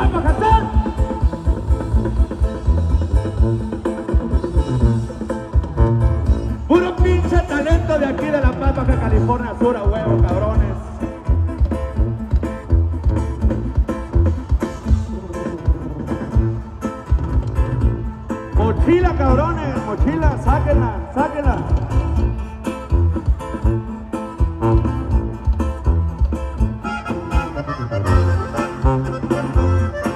Paco Hassan. Puro pinche talento de aquí de La Paz, California Sur, a huevo, cabrones. Mochila, cabrones, mochila, sáquenla, sáquenla. Música